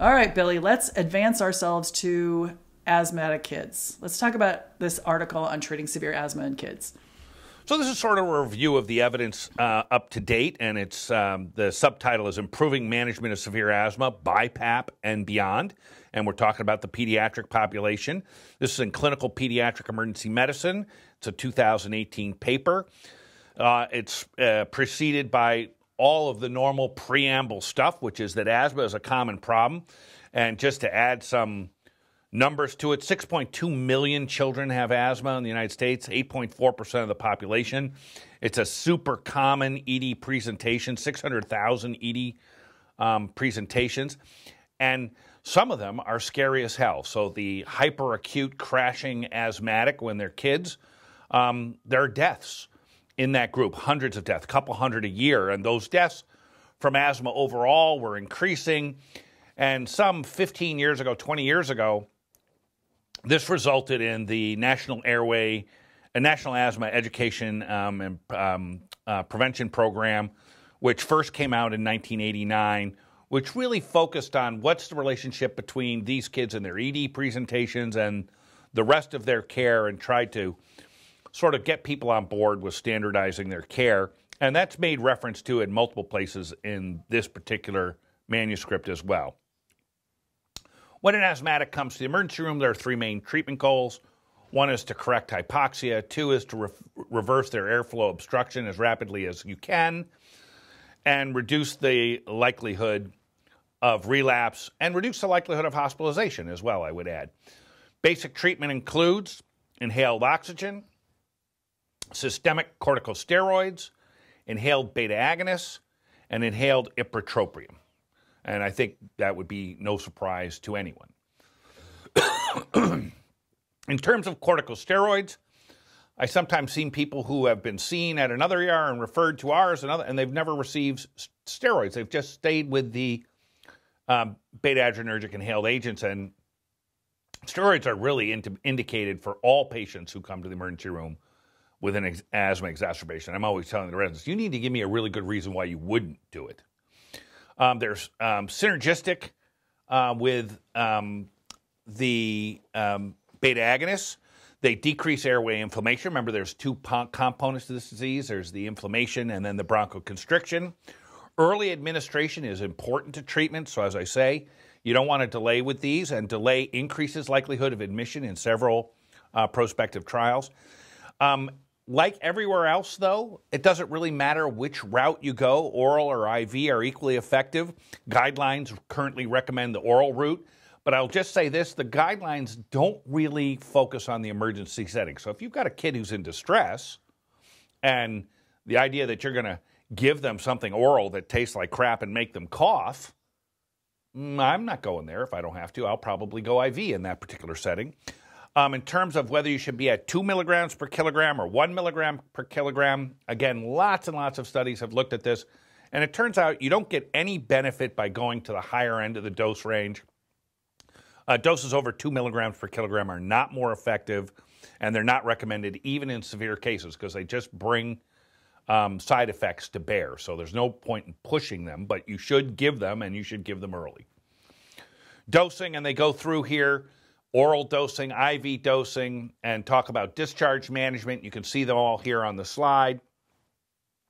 All right, Billy, let's advance ourselves to asthmatic kids. Let's talk about this article on treating severe asthma in kids. So this is sort of a review of the evidence uh, up to date, and it's um, the subtitle is "Improving Management of Severe Asthma, BiPAP and Beyond," and we're talking about the pediatric population. This is in Clinical Pediatric Emergency Medicine. It's a 2018 paper. Uh, it's uh, preceded by all of the normal preamble stuff, which is that asthma is a common problem, and just to add some numbers to it 6.2 million children have asthma in the United States, 8.4% of the population. It's a super common ED presentation, 600,000 ED um, presentations. And some of them are scary as hell. So the hyperacute crashing asthmatic when they're kids, um, there are deaths in that group, hundreds of deaths, a couple hundred a year. And those deaths from asthma overall were increasing. And some 15 years ago, 20 years ago, this resulted in the National Airway, a National Asthma Education um, and um, uh, Prevention Program, which first came out in 1989, which really focused on what's the relationship between these kids and their ED presentations and the rest of their care, and tried to sort of get people on board with standardizing their care. And that's made reference to in multiple places in this particular manuscript as well. When an asthmatic comes to the emergency room, there are three main treatment goals. One is to correct hypoxia, two is to re- reverse their airflow obstruction as rapidly as you can, and reduce the likelihood of relapse and reduce the likelihood of hospitalization as well, I would add. Basic treatment includes inhaled oxygen, systemic corticosteroids, inhaled beta agonists, and inhaled ipratropium. And I think that would be no surprise to anyone. In terms of corticosteroids, I sometimes seen people who have been seen at another ER and referred to ours another, and they've never received steroids. They've just stayed with the um, beta adrenergic inhaled agents. And steroids are really indicated for all patients who come to the emergency room with an ex- asthma exacerbation. I'm always telling the residents, you need to give me a really good reason why you wouldn't do it. Um, there's um, synergistic uh, with um, the um, beta agonists. They decrease airway inflammation. Remember, there's two po- components to this disease. There's the inflammation and then the bronchoconstriction. Early administration is important to treatment. So, as I say, you don't want to delay with these, and delay increases likelihood of admission in several uh, prospective trials. Um, like everywhere else, though, it doesn't really matter which route you go. Oral or IV are equally effective. Guidelines currently recommend the oral route. But I'll just say this the guidelines don't really focus on the emergency setting. So if you've got a kid who's in distress and the idea that you're going to give them something oral that tastes like crap and make them cough, mm, I'm not going there if I don't have to. I'll probably go IV in that particular setting. Um, in terms of whether you should be at two milligrams per kilogram or one milligram per kilogram, again, lots and lots of studies have looked at this. And it turns out you don't get any benefit by going to the higher end of the dose range. Uh, doses over two milligrams per kilogram are not more effective, and they're not recommended even in severe cases because they just bring um, side effects to bear. So there's no point in pushing them, but you should give them, and you should give them early. Dosing, and they go through here oral dosing, IV dosing, and talk about discharge management. You can see them all here on the slide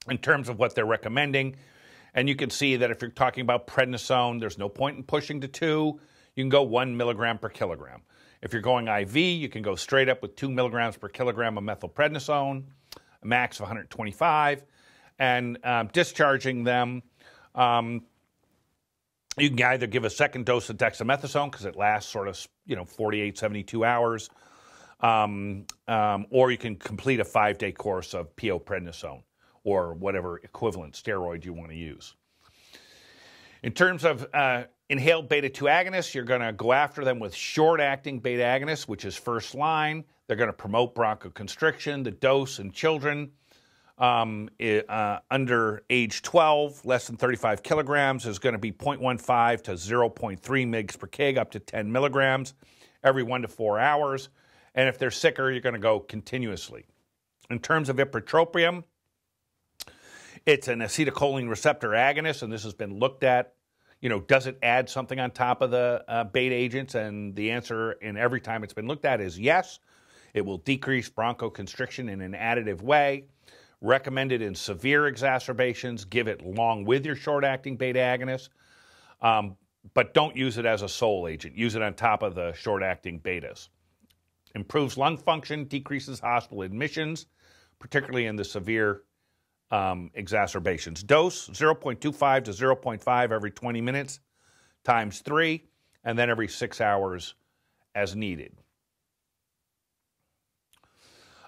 in terms of what they're recommending. And you can see that if you're talking about prednisone, there's no point in pushing to two. You can go one milligram per kilogram. If you're going IV, you can go straight up with two milligrams per kilogram of methylprednisone, a max of 125, and um, discharging them. Um, you can either give a second dose of dexamethasone because it lasts sort of, you know, 48, 72 hours, um, um, or you can complete a five day course of PO prednisone or whatever equivalent steroid you want to use. In terms of uh, inhaled beta 2 agonists, you're going to go after them with short acting beta agonists, which is first line. They're going to promote bronchoconstriction. The dose in children um, uh, under age 12, less than 35 kilograms, is going to be 0.15 to 0.3 mg per kg, up to 10 milligrams every one to four hours. And if they're sicker, you're going to go continuously. In terms of ipratropium, it's an acetylcholine receptor agonist, and this has been looked at you know, does it add something on top of the uh, beta agents? And the answer in every time it's been looked at is yes. It will decrease bronchoconstriction in an additive way. Recommended in severe exacerbations. Give it along with your short acting beta agonist. Um, but don't use it as a sole agent. Use it on top of the short acting betas. Improves lung function, decreases hospital admissions, particularly in the severe um, exacerbations. Dose 0.25 to 0.5 every 20 minutes times three, and then every six hours as needed.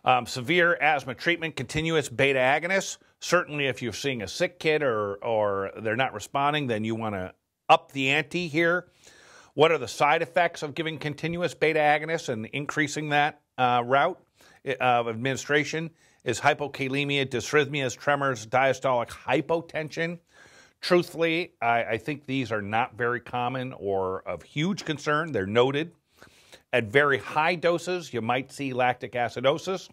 Um, severe asthma treatment, continuous beta agonists. Certainly, if you're seeing a sick kid or, or they're not responding, then you want to up the ante here. What are the side effects of giving continuous beta agonists and increasing that uh, route uh, of administration? Is hypokalemia, dysrhythmias, tremors, diastolic hypotension. Truthfully, I, I think these are not very common or of huge concern. They're noted. At very high doses, you might see lactic acidosis.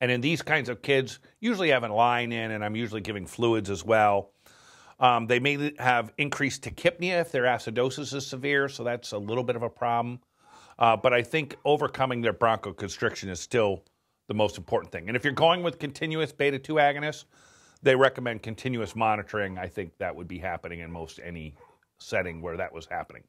And in these kinds of kids, usually have a line in, and I'm usually giving fluids as well. Um, they may have increased tachypnea if their acidosis is severe, so that's a little bit of a problem. Uh, but I think overcoming their bronchoconstriction is still the most important thing. And if you're going with continuous beta 2 agonists, they recommend continuous monitoring. I think that would be happening in most any setting where that was happening.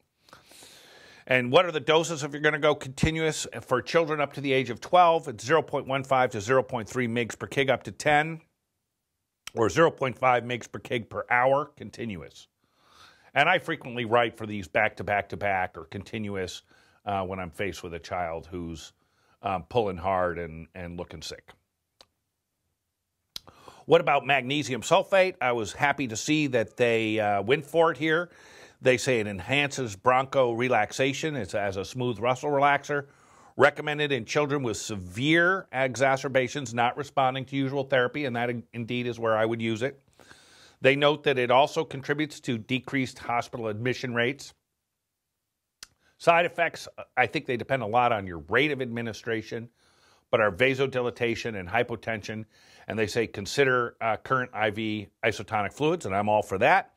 And what are the doses if you're going to go continuous for children up to the age of 12? It's 0.15 to 0.3 mg per kg up to 10, or 0.5 mg per kg per hour continuous. And I frequently write for these back to back to back or continuous uh, when I'm faced with a child who's um, pulling hard and, and looking sick. What about magnesium sulfate? I was happy to see that they uh, went for it here. They say it enhances broncho relaxation. It's as a smooth muscle relaxer. Recommended in children with severe exacerbations not responding to usual therapy, and that indeed is where I would use it. They note that it also contributes to decreased hospital admission rates. Side effects, I think they depend a lot on your rate of administration, but are vasodilatation and hypotension. And they say consider uh, current IV isotonic fluids, and I'm all for that.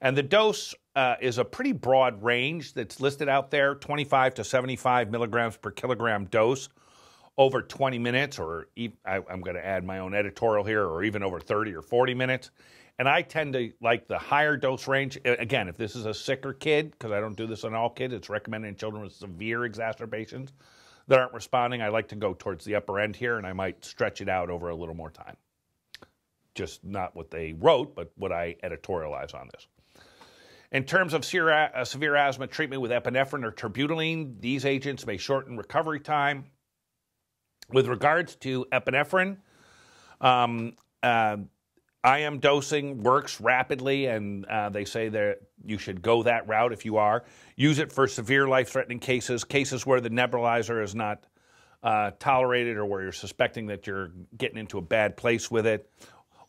And the dose uh, is a pretty broad range that's listed out there 25 to 75 milligrams per kilogram dose over 20 minutes, or I'm going to add my own editorial here, or even over 30 or 40 minutes. And I tend to like the higher dose range. Again, if this is a sicker kid, because I don't do this on all kids, it's recommended in children with severe exacerbations that aren't responding. I like to go towards the upper end here, and I might stretch it out over a little more time. Just not what they wrote, but what I editorialize on this. In terms of uh, severe asthma treatment with epinephrine or terbutaline, these agents may shorten recovery time. With regards to epinephrine, um, uh, IM dosing works rapidly, and uh, they say that you should go that route if you are. Use it for severe life threatening cases, cases where the nebulizer is not uh, tolerated or where you're suspecting that you're getting into a bad place with it,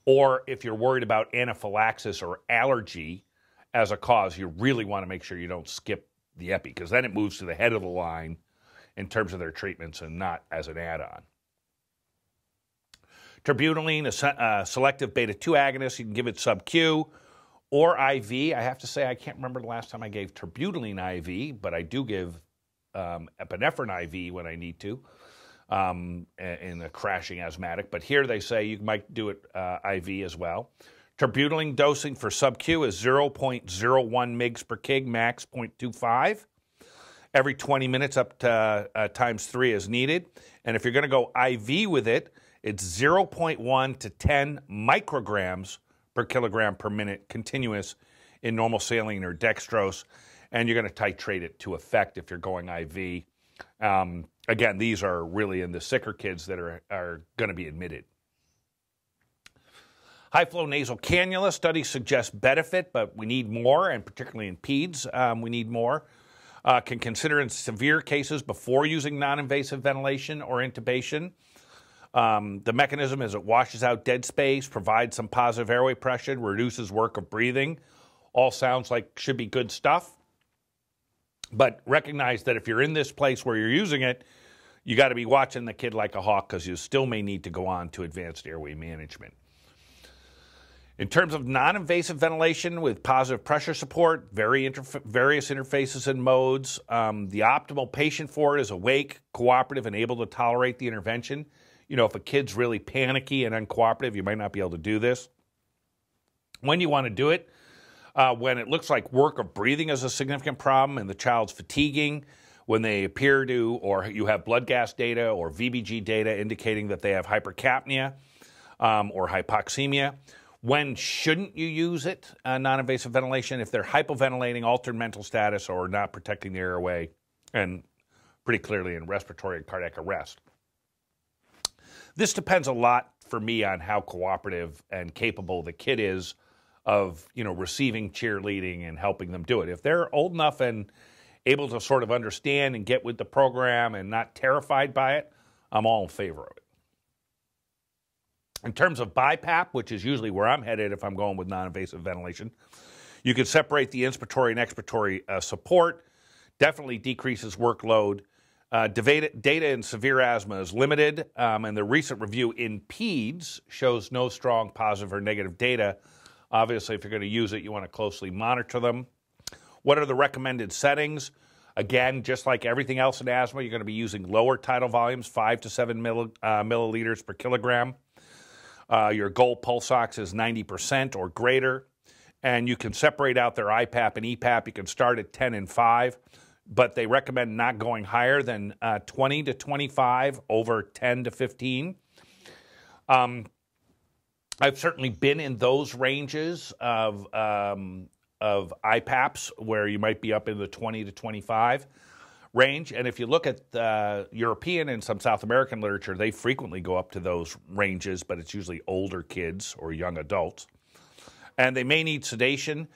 or if you're worried about anaphylaxis or allergy as a cause, you really want to make sure you don't skip the epi because then it moves to the head of the line in terms of their treatments and not as an add on. Terbutaline, a uh, selective beta 2 agonist, you can give it sub Q or IV. I have to say, I can't remember the last time I gave terbutaline IV, but I do give um, epinephrine IV when I need to um, in a crashing asthmatic. But here they say you might do it uh, IV as well. Terbutaline dosing for sub Q is 0.01 mg per kg, max 0.25 every 20 minutes up to uh, times three as needed. And if you're going to go IV with it, it's 0.1 to 10 micrograms per kilogram per minute continuous in normal saline or dextrose, and you're going to titrate it to effect if you're going IV. Um, again, these are really in the sicker kids that are, are going to be admitted. High flow nasal cannula studies suggest benefit, but we need more, and particularly in peds, um, we need more. Uh, can consider in severe cases before using non invasive ventilation or intubation. Um, the mechanism is it washes out dead space, provides some positive airway pressure, reduces work of breathing. All sounds like should be good stuff. But recognize that if you're in this place where you're using it, you got to be watching the kid like a hawk because you still may need to go on to advanced airway management. In terms of non invasive ventilation with positive pressure support, very interf- various interfaces and modes, um, the optimal patient for it is awake, cooperative, and able to tolerate the intervention. You know, if a kid's really panicky and uncooperative, you might not be able to do this. When you want to do it, uh, when it looks like work of breathing is a significant problem and the child's fatiguing, when they appear to, or you have blood gas data or VBG data indicating that they have hypercapnia um, or hypoxemia. When shouldn't you use it, uh, non invasive ventilation? If they're hypoventilating, altered mental status, or not protecting the airway, and pretty clearly in respiratory and cardiac arrest. This depends a lot for me on how cooperative and capable the kid is of you know receiving cheerleading and helping them do it. If they're old enough and able to sort of understand and get with the program and not terrified by it, I'm all in favor of it. In terms of BiPAP, which is usually where I'm headed if I'm going with non-invasive ventilation, you can separate the inspiratory and expiratory uh, support. Definitely decreases workload. Uh, data, in severe asthma is limited, um, and the recent review in PEDS shows no strong positive or negative data. Obviously, if you're going to use it, you want to closely monitor them. What are the recommended settings? Again, just like everything else in asthma, you're going to be using lower tidal volumes, five to seven milli, uh, milliliters per kilogram. Uh, your goal pulse ox is 90% or greater. And you can separate out their IPAP and EPAP. You can start at 10 and 5, but they recommend not going higher than uh, 20 to 25 over 10 to 15. Um, I've certainly been in those ranges of um, of IPAPs where you might be up in the 20 to 25 range. And if you look at the European and some South American literature, they frequently go up to those ranges, but it's usually older kids or young adults. And they may need sedation.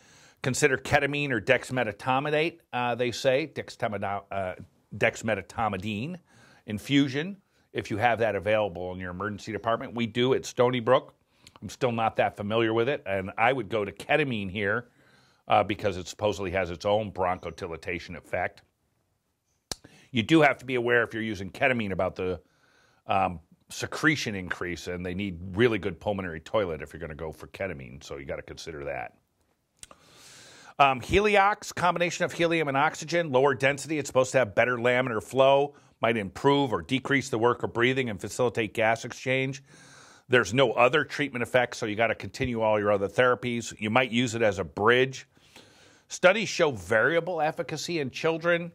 Consider ketamine or dexmedetomidate, uh, they say, uh, dexmedetomidine infusion, if you have that available in your emergency department. We do at Stony Brook. I'm still not that familiar with it, and I would go to ketamine here uh, because it supposedly has its own bronchodilation effect. You do have to be aware if you're using ketamine about the um, secretion increase, and they need really good pulmonary toilet if you're going to go for ketamine. So you got to consider that. Um, Heliox, combination of helium and oxygen, lower density. It's supposed to have better laminar flow, might improve or decrease the work of breathing and facilitate gas exchange. There's no other treatment effects, so you got to continue all your other therapies. You might use it as a bridge Studies show variable efficacy in children.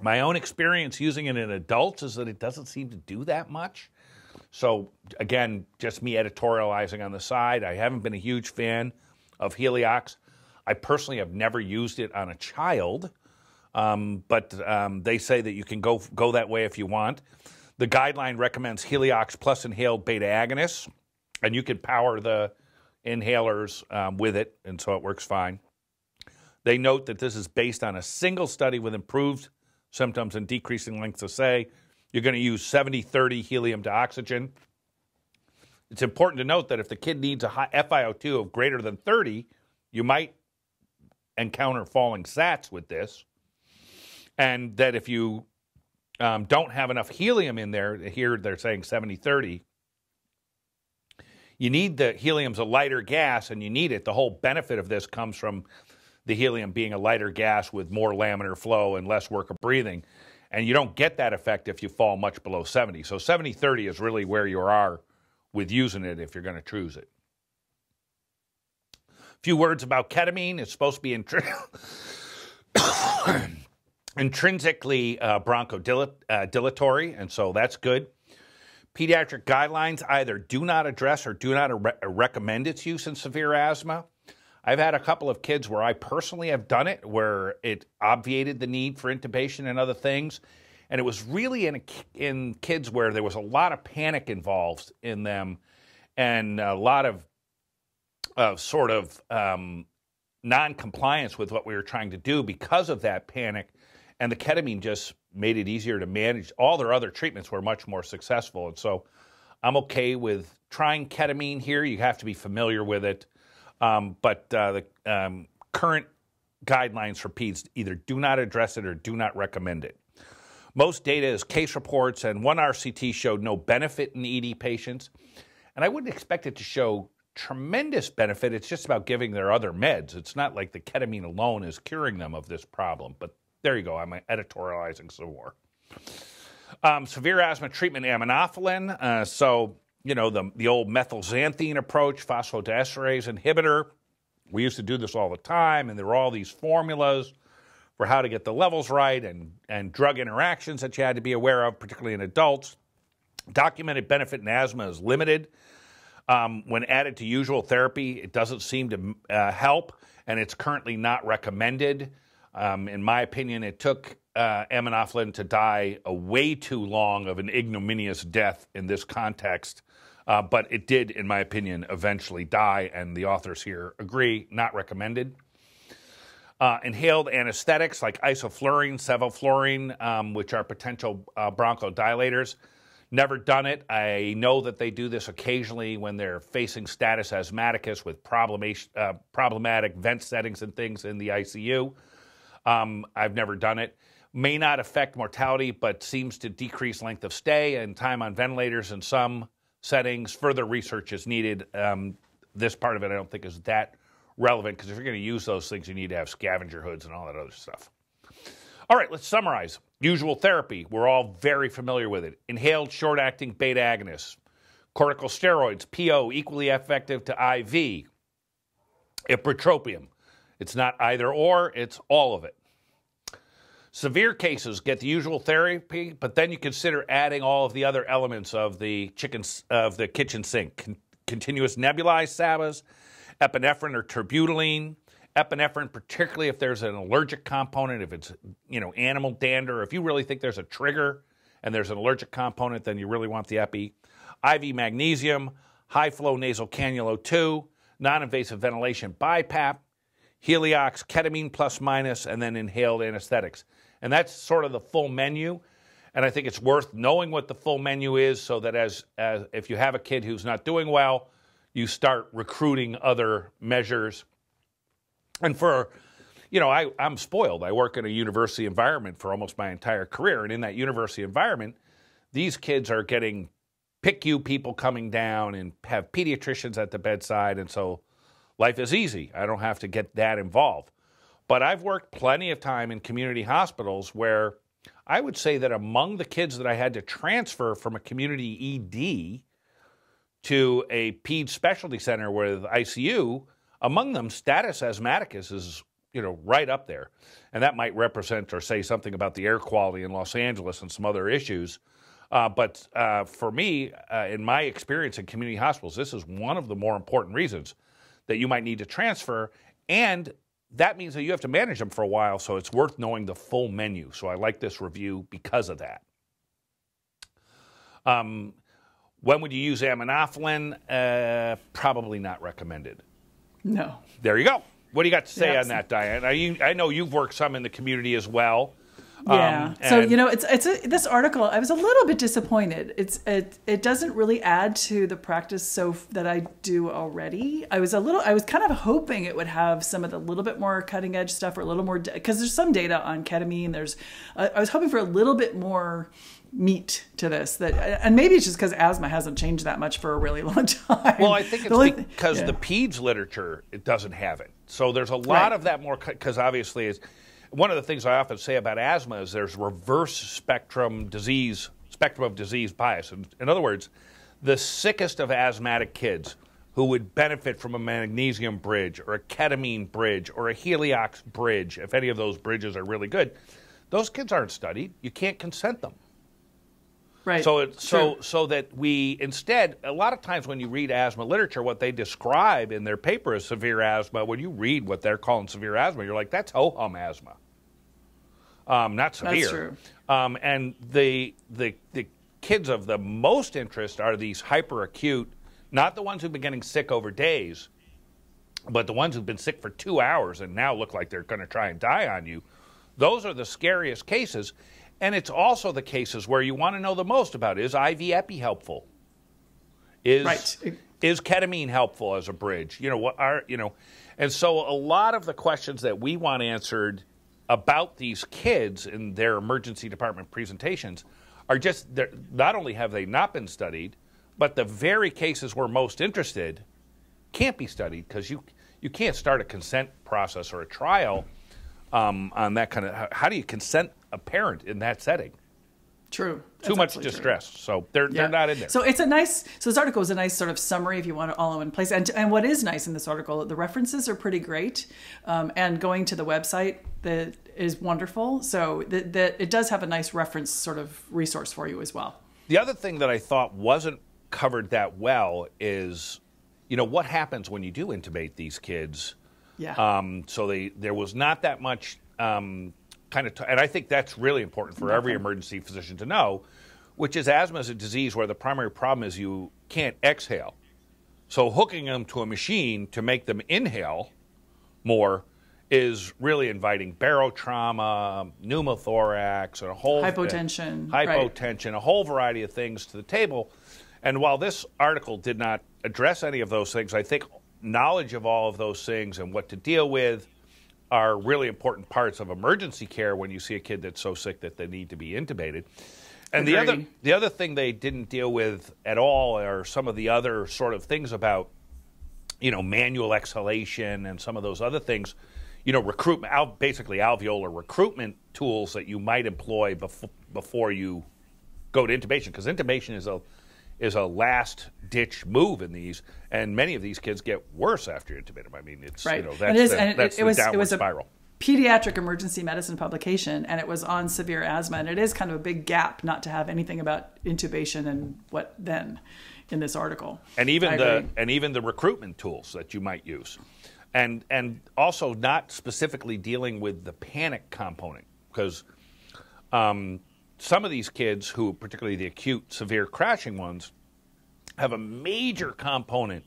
My own experience using it in adults is that it doesn't seem to do that much. So, again, just me editorializing on the side. I haven't been a huge fan of Heliox. I personally have never used it on a child, um, but um, they say that you can go, go that way if you want. The guideline recommends Heliox plus inhaled beta agonists, and you can power the inhalers um, with it, and so it works fine. They note that this is based on a single study with improved symptoms and decreasing lengths of stay. You're going to use 70 30 helium to oxygen. It's important to note that if the kid needs a high FiO2 of greater than 30, you might encounter falling sats with this. And that if you um, don't have enough helium in there, here they're saying 70 30, you need the helium's a lighter gas and you need it. The whole benefit of this comes from the helium being a lighter gas with more laminar flow and less work of breathing. And you don't get that effect if you fall much below 70. So 70 30 is really where you are with using it if you're going to choose it. A few words about ketamine. It's supposed to be intri- intrinsically uh, bronchodilatory, uh, and so that's good. Pediatric guidelines either do not address or do not re- recommend its use in severe asthma. I've had a couple of kids where I personally have done it, where it obviated the need for intubation and other things. And it was really in, in kids where there was a lot of panic involved in them and a lot of, of sort of um, non compliance with what we were trying to do because of that panic. And the ketamine just made it easier to manage. All their other treatments were much more successful. And so I'm okay with trying ketamine here. You have to be familiar with it. Um, but uh, the um, current guidelines for PEDS either do not address it or do not recommend it. Most data is case reports, and one RCT showed no benefit in ED patients. And I wouldn't expect it to show tremendous benefit. It's just about giving their other meds. It's not like the ketamine alone is curing them of this problem. But there you go. I'm editorializing some more. Um, severe asthma treatment, aminophylline. Uh, so, you know, the, the old methylxanthine approach, phosphodiesterase inhibitor. We used to do this all the time, and there were all these formulas for how to get the levels right and, and drug interactions that you had to be aware of, particularly in adults. Documented benefit in asthma is limited. Um, when added to usual therapy, it doesn't seem to uh, help, and it's currently not recommended. Um, in my opinion, it took uh, to die a way too long of an ignominious death in this context. Uh, but it did, in my opinion, eventually die, and the authors here agree, not recommended. Uh, inhaled anesthetics like isoflurane, sevoflurane, um, which are potential uh, bronchodilators. Never done it. I know that they do this occasionally when they're facing status asthmaticus with uh, problematic vent settings and things in the ICU. Um, I've never done it. May not affect mortality, but seems to decrease length of stay and time on ventilators in some settings. Further research is needed. Um, this part of it I don't think is that relevant because if you're going to use those things, you need to have scavenger hoods and all that other stuff. All right, let's summarize. Usual therapy, we're all very familiar with it. Inhaled short acting beta agonists, corticosteroids, PO, equally effective to IV, ipratropium. It's not either or, it's all of it. Severe cases get the usual therapy, but then you consider adding all of the other elements of the chicken of the kitchen sink: Con- continuous nebulized SABAs, epinephrine or terbutaline, epinephrine, particularly if there's an allergic component, if it's you know animal dander, if you really think there's a trigger and there's an allergic component, then you really want the epi. IV magnesium, high flow nasal cannula 2, non invasive ventilation BiPAP, Heliox, ketamine plus minus, and then inhaled anesthetics. And that's sort of the full menu. And I think it's worth knowing what the full menu is so that as, as if you have a kid who's not doing well, you start recruiting other measures. And for, you know, I, I'm spoiled. I work in a university environment for almost my entire career. And in that university environment, these kids are getting PICU people coming down and have pediatricians at the bedside. And so life is easy. I don't have to get that involved. But I've worked plenty of time in community hospitals where I would say that among the kids that I had to transfer from a community ED to a PED specialty center with ICU, among them status asthmaticus is you know right up there, and that might represent or say something about the air quality in Los Angeles and some other issues. Uh, but uh, for me, uh, in my experience in community hospitals, this is one of the more important reasons that you might need to transfer. And that means that you have to manage them for a while, so it's worth knowing the full menu. So I like this review because of that. Um, when would you use aminophylline? Uh, probably not recommended. No. There you go. What do you got to say on that, Diane? I, I know you've worked some in the community as well. Yeah. Um, so you know, it's it's a, this article. I was a little bit disappointed. It's it it doesn't really add to the practice so that I do already. I was a little. I was kind of hoping it would have some of the little bit more cutting edge stuff or a little more because there's some data on ketamine. There's uh, I was hoping for a little bit more meat to this that and maybe it's just because asthma hasn't changed that much for a really long time well i think it's because yeah. the peds literature it doesn't have it so there's a lot right. of that more because obviously is one of the things I often say about asthma is there's reverse spectrum disease, spectrum of disease bias. In, in other words, the sickest of asthmatic kids who would benefit from a magnesium bridge or a ketamine bridge or a heliox bridge, if any of those bridges are really good, those kids aren't studied. You can't consent them. Right. So it, so so that we instead a lot of times when you read asthma literature, what they describe in their paper as severe asthma, when you read what they're calling severe asthma, you're like, that's ho hum asthma. Um, not severe. That's true. Um, and the the the kids of the most interest are these hyperacute, not the ones who've been getting sick over days, but the ones who've been sick for two hours and now look like they're going to try and die on you. Those are the scariest cases. And it's also the cases where you want to know the most about is IV epi helpful? Is right. is ketamine helpful as a bridge? You know what are you know, and so a lot of the questions that we want answered about these kids in their emergency department presentations are just not only have they not been studied, but the very cases we're most interested can't be studied because you you can't start a consent process or a trial um, on that kind of. How do you consent a parent in that setting? True. Too much distress. True. So they're yeah. they're not in there. So it's a nice. So this article is a nice sort of summary if you want it all in place. And and what is nice in this article, the references are pretty great, um, and going to the website that is wonderful. So that, that it does have a nice reference sort of resource for you as well. The other thing that I thought wasn't covered that well is, you know, what happens when you do intubate these kids. Yeah. Um, so they there was not that much um, kind of, t- and I think that's really important for every emergency physician to know, which is asthma is a disease where the primary problem is you can't exhale. So hooking them to a machine to make them inhale more is really inviting barotrauma, pneumothorax, and a whole hypotension, hypotension, right. a whole variety of things to the table. And while this article did not address any of those things, I think knowledge of all of those things and what to deal with are really important parts of emergency care when you see a kid that's so sick that they need to be intubated. And the other the other thing they didn't deal with at all are some of the other sort of things about you know manual exhalation and some of those other things you know recruitment basically alveolar recruitment tools that you might employ before before you go to intubation because intubation is a is a last ditch move in these, and many of these kids get worse after you intubate them. I mean, it's right. you know that's, it is, the, that's it, it was, it was a spiral. Pediatric emergency medicine publication, and it was on severe asthma, and it is kind of a big gap not to have anything about intubation and what then in this article. And even I the agree. and even the recruitment tools that you might use, and and also not specifically dealing with the panic component because. Um, some of these kids, who particularly the acute, severe crashing ones, have a major component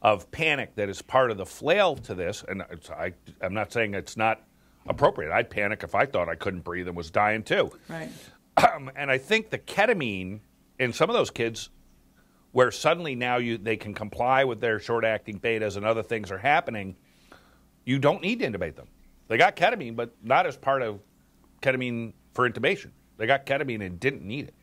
of panic that is part of the flail to this. And I, am not saying it's not appropriate. I'd panic if I thought I couldn't breathe and was dying too. Right. Um, and I think the ketamine in some of those kids, where suddenly now you they can comply with their short-acting betas and other things are happening, you don't need to intubate them. They got ketamine, but not as part of ketamine for intubation. They got ketamine and didn't need it.